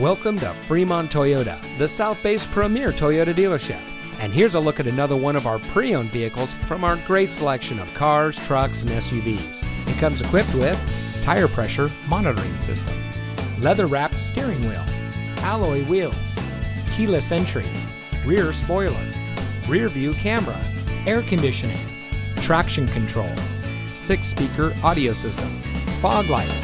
Welcome to Fremont Toyota, the South Bay's premier Toyota dealership. And here's a look at another one of our pre owned vehicles from our great selection of cars, trucks, and SUVs. It comes equipped with tire pressure monitoring system, leather wrapped steering wheel, alloy wheels, keyless entry, rear spoiler, rear view camera, air conditioning, traction control, six speaker audio system, fog lights,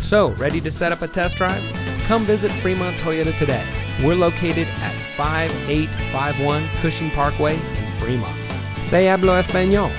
So, ready to set up a test drive? Come visit Fremont Toyota today. We're located at 5851 Cushing Parkway in Fremont. Se hablo español.